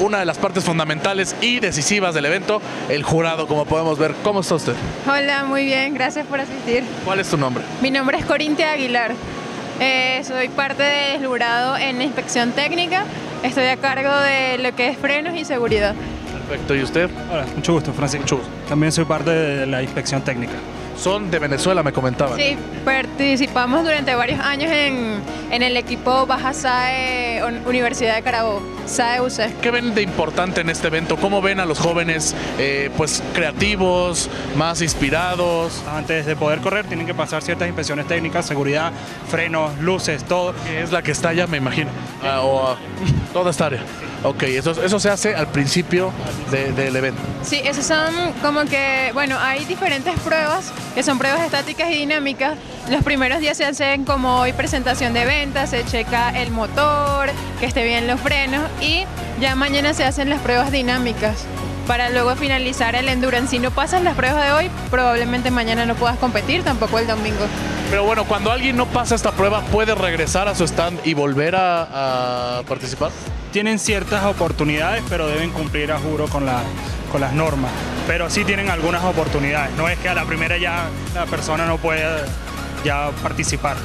una de las partes fundamentales y decisivas del evento, el jurado, como podemos ver. ¿Cómo está usted? Hola, muy bien, gracias por asistir. ¿Cuál es tu nombre? Mi nombre es Corintia Aguilar. Eh, soy parte del jurado en inspección técnica. Estoy a cargo de lo que es frenos y seguridad. Perfecto, ¿y usted? Hola, mucho gusto, Francisco. Mucho gusto. También soy parte de la inspección técnica. Son de Venezuela, me comentaban. Sí, participamos durante varios años en, en el equipo Baja SAE Un- Universidad de Carabobo, SAE UC. ¿Qué ven de importante en este evento? ¿Cómo ven a los jóvenes eh, pues creativos, más inspirados? Antes de poder correr tienen que pasar ciertas inspecciones técnicas, seguridad, frenos, luces, todo. Que es la que está allá, me imagino. Ah, o ah, toda esta área. Ok, eso, eso se hace al principio de- del evento. Sí, esos son como que, bueno, hay diferentes pruebas que son pruebas estáticas y dinámicas. Los primeros días se hacen como hoy presentación de ventas, se checa el motor, que esté bien los frenos y ya mañana se hacen las pruebas dinámicas para luego finalizar el endurance. Si no pasas las pruebas de hoy, probablemente mañana no puedas competir, tampoco el domingo. Pero bueno, cuando alguien no pasa esta prueba, ¿puede regresar a su stand y volver a, a participar? Tienen ciertas oportunidades, pero deben cumplir a juro con, la- con las normas. Pero sí tienen algunas oportunidades. No es que a la primera ya la persona no pueda ya participar.